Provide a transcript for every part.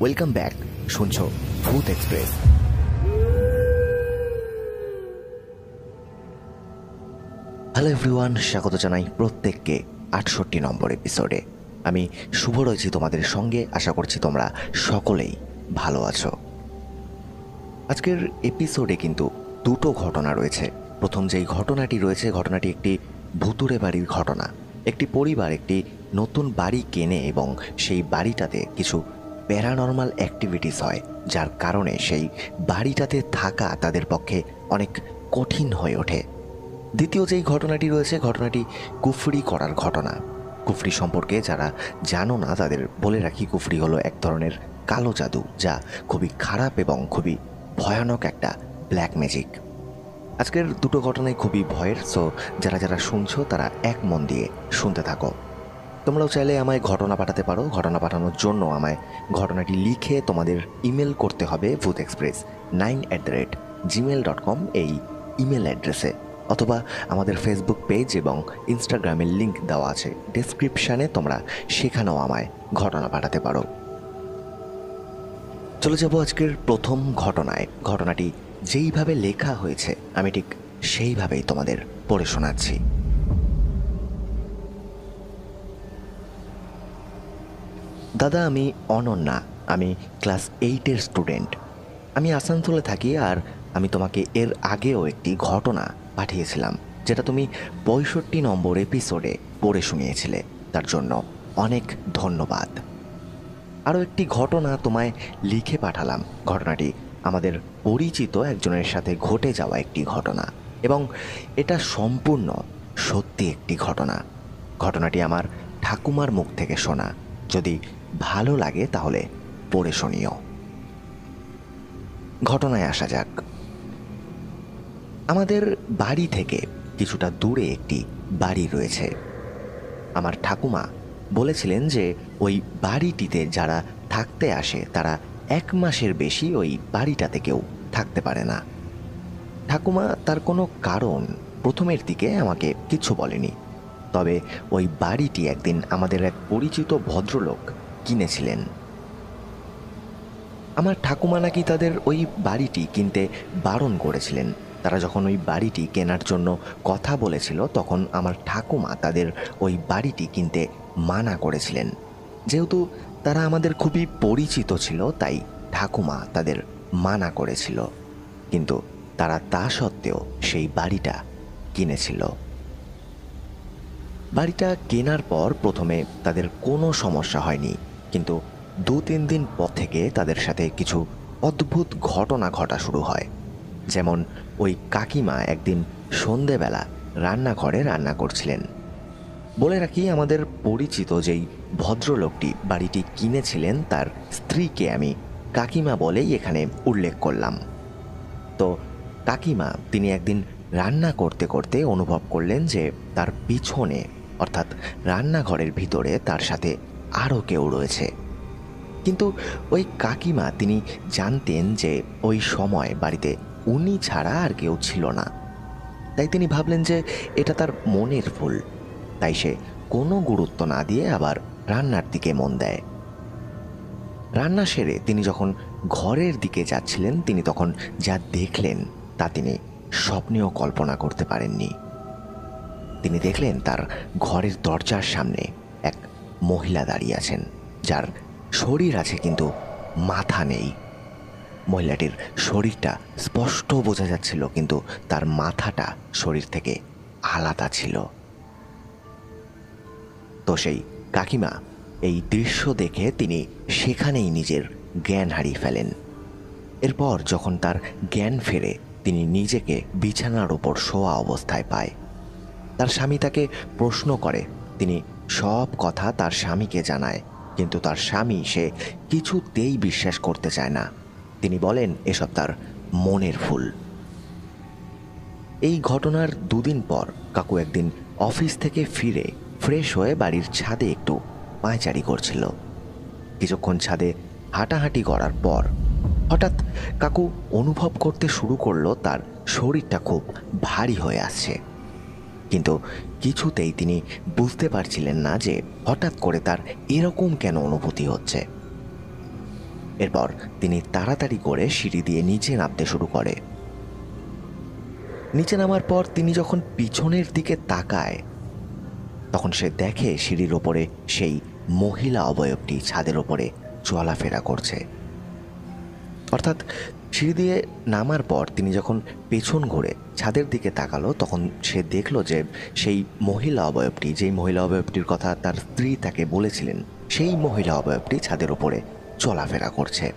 Welcome back শুনছো ভূত express. Hello everyone স্বাগত জানাই প্রত্যেককে আটষট্টি নম্বর এপিসোডে আমি শুভ রয়েছি তোমাদের সঙ্গে, আশা করছি তোমরা সকলেই ভালো আছো। আজকের এপিসোডে কিন্তু দুটো ঘটনা রয়েছে। প্রথম যেই ঘটনাটি রয়েছে, ঘটনাটি একটি ভুতুরে বাড়ির ঘটনা। একটি পরিবার, একটি নতুন বাড়ি কেনে এবং সেই বাড়িটাতে কিছু প্যারানর্মাল অ্যাক্টিভিটিস হয়, যার কারণে সেই বাড়িটাতে থাকা তাদের পক্ষে অনেক কঠিন হয়ে ওঠে। দ্বিতীয় যেই ঘটনাটি রয়েছে, ঘটনাটি কুফরি করার ঘটনা। কুফরি সম্পর্কে যারা জানো না, তাদের বলে রাখি কুফরি হলো এক ধরনের কালো জাদু, যা খুবই খারাপ এবং খুবই ভয়ানক একটা ব্ল্যাক ম্যাজিক আজকের দুটো ঘটনাই খুবই ভয়ের সো যারা যারা শুনছো, তারা এক মন দিয়ে শুনতে থাকো। তোমরাও চাইলে আমায় ঘটনা পাঠাতে পারো, ঘটনা পাঠানোর জন্য আমায় ঘটনাটি লিখে তোমাদের ইমেল করতে হবে ভূত express nine at the rate gmail dot com এই ইমেল অ্যাড্রেসে। অথবা আমাদের ফেসবুক পেজ এবং ইনস্টাগ্রামের লিংক দেওয়া আছে, ডেসক্রিপশানে তোমরা সেখানেও আমায় ঘটনা পাঠাতে পারো। চলে যাব আজকের প্রথম ঘটনায়। ঘটনাটি যেইভাবে লেখা হয়েছে, আমি ঠিক সেইভাবেই তোমাদের পড়ে শোনাচ্ছি। দাদা, আমি অনন্যা। আমি ক্লাস এইটের স্টুডেন্ট। আমি আসানসোলে থাকি আর আমি তোমাকে এর আগেও একটি ঘটনা পাঠিয়েছিলাম, যেটা তুমি পঁয়ষট্টি নম্বর এপিসোডে পড়ে শুনিয়েছিলে। তার জন্য অনেক ধন্যবাদ। আরও একটি ঘটনা তোমায় লিখে পাঠালাম। ঘটনাটি আমাদের পরিচিত একজনের সাথে ঘটে যাওয়া একটি ঘটনা এবং এটা সম্পূর্ণ সত্যি একটি ঘটনা। ঘটনাটি আমার ঠাকুমার মুখ থেকে শোনা। যদি ভালো লাগে তাহলে পড়ে শুনিও। ঘটনায় আসা যাক। আমাদের বাড়ি থেকে কিছুটা দূরে একটি বাড়ি রয়েছে। আমার ঠাকুমা বলেছিলেন যে, ওই বাড়িটিতে যারা থাকতে আসে, তারা এক মাসের বেশি ওই বাড়িটাতে কেউ থাকতে পারে না। ঠাকুমা তার কোনো কারণ প্রথমের দিকে আমাকে কিছু বলেনি। তবে ওই বাড়িটি একদিন আমাদের এক পরিচিত ভদ্রলোক কিনেছিলেন। আমার ঠাকুমা নাকি তাদের ওই বাড়িটি কিনতে বারণ করেছিলেন। তারা যখন ওই বাড়িটি কেনার জন্য কথা বলেছিল, তখন আমার ঠাকুমা তাদের ওই বাড়িটি কিনতে মানা করেছিলেন। যেহেতু তারা আমাদের খুবই পরিচিত ছিল, তাই ঠাকুমা তাদের মানা করেছিল। কিন্তু তারা তা সত্ত্বেও সেই বাড়িটা কিনেছিল। বাড়িটা কেনার পর প্রথমে তাদের কোনো সমস্যা হয়নি। কিন্তু দু তিন দিন পর থেকে তাদের সাথে কিছু অদ্ভুত ঘটনা ঘটা শুরু হয়। যেমন ওই কাকিমা একদিন সন্ধেবেলা রান্নাঘরে রান্না করছিলেন। বলে রাখি, আমাদের পরিচিত যেই ভদ্রলোকটি বাড়িটি কিনেছিলেন, তার স্ত্রীকে আমি কাকিমা বলেই এখানে উল্লেখ করলাম। তো কাকিমা, তিনি একদিন রান্না করতে করতে অনুভব করলেন যে তার পিছনে, অর্থাৎ রান্নাঘরের ভিতরে তার সাথে আরও কেউ রয়েছে। কিন্তু ওই কাকিমা, তিনি জানতেন যে ওই সময় বাড়িতে উনি ছাড়া আর কেউ ছিল না। তাই তিনি ভাবলেন যে এটা তার মনের ভুল। তাই সে কোনো গুরুত্ব না দিয়ে আবার রান্নার দিকে মন দেয়। রান্না সেরে তিনি যখন ঘরের দিকে যাচ্ছিলেন, তিনি তখন যা দেখলেন তা তিনি স্বপ্নেও কল্পনা করতে পারেননি। তিনি দেখলেন তার ঘরের দরজার সামনে এক মহিলা দাঁড়িয়ে আছেন, যার শরীর আছে কিন্তু মাথা নেই। মহিলাটির শরীরটা স্পষ্ট বোঝা যাচ্ছিল, কিন্তু তার মাথাটা শরীর থেকে আলাদা ছিল। তো সেই কাকিমা এই দৃশ্য দেখে তিনি সেখানেই নিজের জ্ঞান হারিয়ে ফেলেন। এরপর যখন তার জ্ঞান ফেরে, তিনি নিজেকে বিছানার ওপর শোয়া অবস্থায় পায়। তার স্বামী তাকে প্রশ্ন করে, তিনি সব কথা তার স্বামীকে জানায়, কিন্তু তার স্বামী সে কিছুতেই বিশ্বাস করতে চায় না। তিনি বলেন, এসব তার মনের ফুল এই ঘটনার দুদিন পর কাকু একদিন অফিস থেকে ফিরে ফ্রেশ হয়ে বাড়ির ছাদে একটু পায়চারি করছিল। কিছুক্ষণ ছাদে হাঁটাহাঁটি করার পর হঠাৎ কাকু অনুভব করতে শুরু করল, তার শরীরটা খুব ভারী হয়ে আসছে। কিন্তু কিছুতেই তিনি বুঝতে পারছিলেন না যে হঠাৎ করে তার এরকম কেন অনুভূতি হচ্ছে। এরপর তিনি তাড়াতাড়ি করে সিঁড়ি দিয়ে নিচে নামতে শুরু করে। নিচে নামার পর তিনি যখন পিছনের দিকে তাকায়, তখন সে দেখে সিঁড়ির ওপরে সেই মহিলা অবয়বটি ছাদের ওপরে চলাফেরা করছে। অর্থাৎ সিঁড়ি দিয়ে নামার পর তিনি যখন পেছন ঘুরে ছাদের দিকে তাকালো, তখন সে দেখল যে সেই মহিলা অবয়বটি, যেই মহিলা অবয়বটির কথা তার স্ত্রী তাকে বলেছিলেন, সেই মহিলা অবয়বটি ছাদের ওপরে চলাফেরা করছে।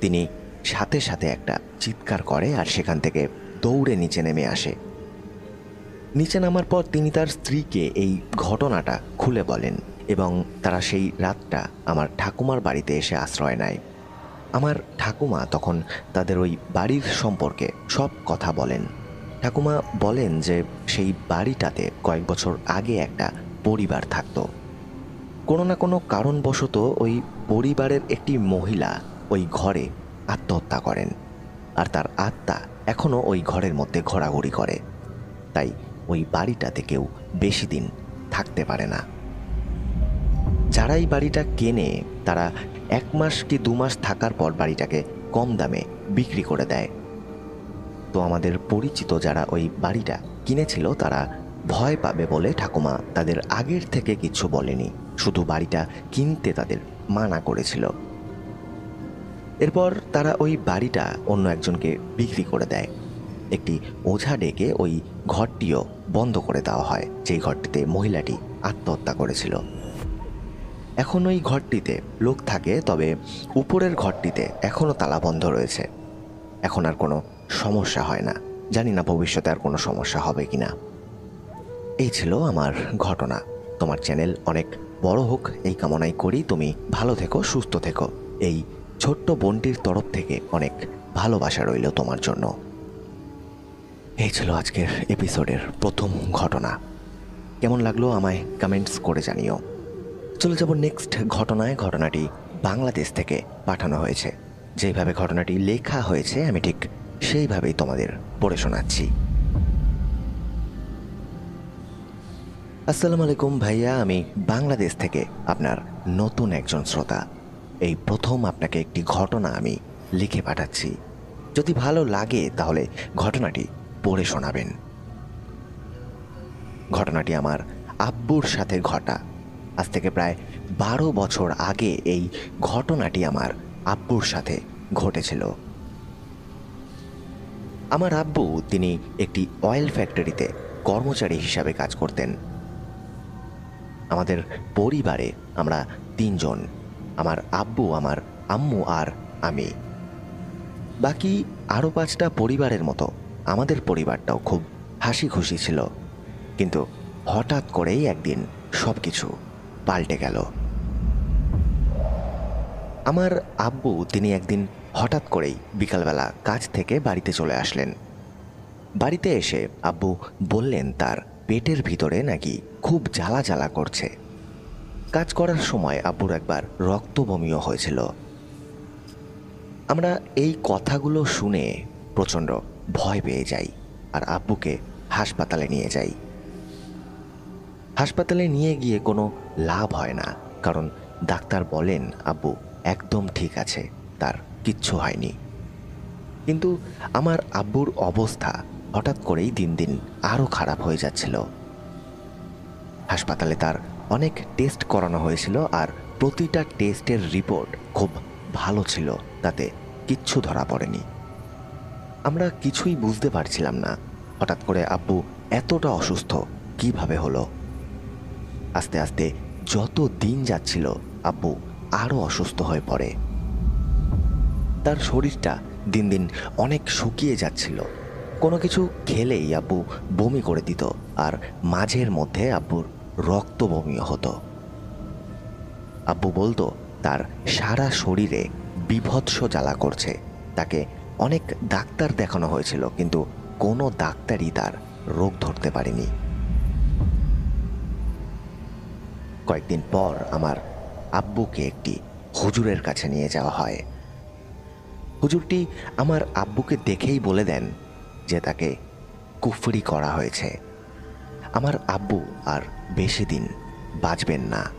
তিনি সাথে সাথে একটা চিৎকার করে আর সেখান থেকে দৌড়ে নিচে নেমে আসে। নিচে নামার পর তিনি তার স্ত্রীকে এই ঘটনাটা খুলে বলেন। এবং তারা সেই রাতটা আমার ঠাকুমার বাড়িতে এসে আশ্রয় নেয়। আমার ঠাকুমা তখন তাদের ওই বাড়ির সম্পর্কে সব কথা বলেন। ঠাকুমা বলেন যে সেই বাড়িটাতে কয়েক বছর আগে একটা পরিবার থাকতো। কোনো না কোনো কারণবশত ওই পরিবারের একটি মহিলা ওই ঘরে আত্মহত্যা করেন আর তার আত্মা এখনও ওই ঘরের মধ্যে ঘোরাঘুরি করে। তাই ওই বাড়িটাতে কেউ বেশি দিন থাকতে পারে না। যারা এই বাড়িটা কেনে, তারা এক মাস কি দু মাস থাকার পর বাড়িটাকে কম দামে বিক্রি করে দেয়। তো আমাদের পরিচিত যারা ওই বাড়িটা কিনেছিল, তারা ভয় পাবে বলে ঠাকুমা তাদের আগের থেকে কিছু বলেনি, শুধু বাড়িটা কিনতে তাদের মানা করেছিল। এরপর তারা ওই বাড়িটা অন্য একজনকে বিক্রি করে দেয়। একটি ওঝা ডেকে ওই ঘরটিও বন্ধ করে দেওয়া হয়, যেই ঘরটিতে মহিলাটি আত্মহত্যা করেছিল। এখন ওই ঘরটিতে লোক থাকে, তবে উপরের ঘরটিতে এখনও তালা বন্ধ রয়েছে। এখন আর কোনো সমস্যা হয় না। জানি না ভবিষ্যতে আর কোনো সমস্যা হবে কি না এই ছিল আমার ঘটনা। তোমার চ্যানেল অনেক বড় হোক, এই কামনাই করি। তুমি ভালো থেকো, সুস্থ থেকো। এই ছোট্ট বোনটির তরফ থেকে অনেক ভালোবাসা রইল তোমার জন্য। এই ছিল আজকের এপিসোডের প্রথম ঘটনা। কেমন লাগল আমায় কমেন্টস করে জানিও। চলে যাব নেক্সট ঘটনায়, ঘটনাটি বাংলাদেশ থেকে পাঠানো হয়েছে। যেভাবে ঘটনাটি লেখা হয়েছে, আমি ঠিক সেইভাবেই তোমাদের পড়ে শোনাচ্ছি। আসসালামু আলাইকুম ভাইয়া, আমি বাংলাদেশ থেকে আপনার নতুন একজন শ্রোতা। এই প্রথম আপনাকে একটি ঘটনা আমি লিখে পাঠাচ্ছি। যদি ভালো লাগে, তাহলে ঘটনাটি পড়ে শোনাবেন। ঘটনাটি আমার আব্বুর সাথে ঘটা। আজ থেকে প্রায় বারো বছর আগে এই ঘটনাটি আমার আব্বুর সাথে ঘটেছিল। আমার আব্বু তিনি একটি অয়েল ফ্যাক্টরিতে কর্মচারী হিসাবে কাজ করতেন। আমাদের পরিবারে আমরা তিনজন, আমার আব্বু, আমার আম্মু আর আমি। বাকি আরও পাঁচটা পরিবারের মতো আমাদের পরিবারটাও খুব হাসি খুশি ছিল। কিন্তু হঠাৎ করেই একদিন সব কিছু পাল্টে গেল। আমার আব্বু তিনি একদিন হঠাৎ করেই বিকালবেলা কাজ থেকে বাড়িতে চলে আসলেন। বাড়িতে এসে আব্বু বললেন, তার পেটের ভিতরে নাকি খুব জ্বালা জ্বালা করছে। কাজ করার সময় আব্বুর একবার রক্ত বমিও হয়েছিল। আমরা এই কথাগুলো শুনে প্রচণ্ড ভয় পেয়ে যাই আর আব্বুকে হাসপাতালে নিয়ে যাই। হাসপাতালে নিয়ে গিয়ে কোনো লাভ হয় না। কারণ ডাক্তার বলেন, আব্বু, একদম ঠিক আছে, তার কিচ্ছু হয়নি। কিন্তু আমার আব্বুর অবস্থা হঠাৎ করেই দিন দিন আরও খারাপ হয়ে যাচ্ছিল। হাসপাতালে তার অনেক টেস্ট করানো হয়েছিল আর প্রতিটা টেস্টের রিপোর্ট খুব ভালো ছিল, তাতে কিচ্ছু ধরা পড়েনি। আমরা কিছুই বুঝতে পারছিলাম না, হঠাৎ করে আব্বু এতটা অসুস্থ কীভাবে হলো? আস্তে আস্তে যত দিন যাচ্ছিল, আব্বু আরও অসুস্থ হয়ে পড়ে। তার শরীরটা দিন দিন অনেক শুকিয়ে যাচ্ছিল। কোনো কিছু খেলেই আব্বু বমি করে দিত আর মাঝের মধ্যে আব্বুর রক্ত বমিও হতো। আব্বু বলতো, তার সারা শরীরে বিভৎস জ্বালা করছে। তাকে অনেক ডাক্তার দেখানো হয়েছিল, কিন্তু কোনো ডাক্তারই তার রোগ ধরতে পারেনি। কয়েকদিন পর আমার আব্বুকে একটি হুজুরের কাছে নিয়ে যাওয়া হয়। হুজুরটি আমার আব্বুকে দেখেই বলে দেন যে তাকে কুফরি করা হয়েছে। আমার আব্বু আর বেশি দিন বাঁচবেন না।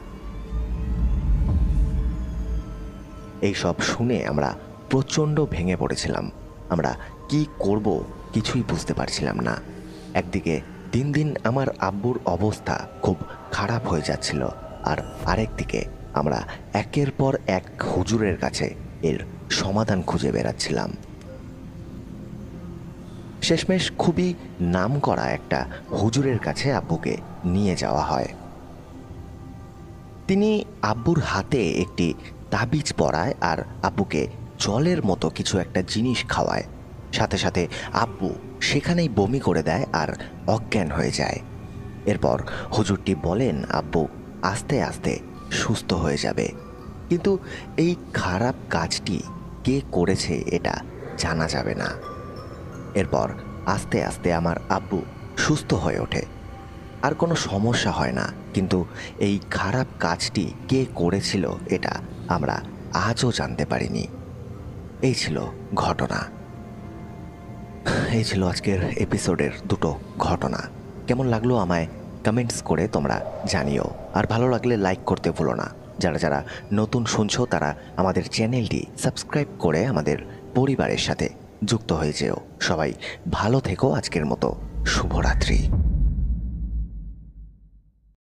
এইসব শুনে আমরা প্রচণ্ড ভেঙে পড়েছিলাম। আমরা কি করব কিছুই বুঝতে পারছিলাম না। একদিকে দিন দিন আমার আব্বুর অবস্থা খুব খারাপ হয়ে যাচ্ছিল। আর আরেকদিকে আমরা একের পর এক হুজুরের কাছে এর সমাধান খুঁজে বেড়াচ্ছিলাম। শেষমেশ খুবই নামকরা একটা হুজুরের কাছে আব্বুকে নিয়ে যাওয়া হয়। তিনি আব্বুর হাতে একটি তাবিজ পরায় আর আব্বুকে জলের মতো কিছু একটা জিনিস খাওয়ায়। সাথে সাথে আব্বু সেখানেই বমি করে দেয় আর অজ্ঞান হয়ে যায়। এরপর হুজুরটি বলেন, আব্বু, আস্তে আস্তে সুস্থ হয়ে যাবে। কিন্তু এই খারাপ কাজটি কে করেছে এটা জানা যাবে না। এরপর আস্তে আস্তে আমার আব্বু সুস্থ হয়ে ওঠে। আর কোনো সমস্যা হয় না, কিন্তু এই খারাপ কাজটি কে করেছিল এটা আমরা আজও জানতে পারিনি। এই ছিল ঘটনা। এই ছিল আজকের এপিসোডের দুটো ঘটনা। কেমন লাগল আমায়? কমেন্টস করে তোমরা জানিও। আর ভালো লাগলে লাইক করতে ভুলো না। যারা যারা নতুন শুনছো, তারা আমাদের চ্যানেলটি সাবস্ক্রাইব করে আমাদের পরিবারের সাথে যুক্ত হয়ে যেও। সবাই ভালো থেকো আজকের মতো। শুভরাত্রি।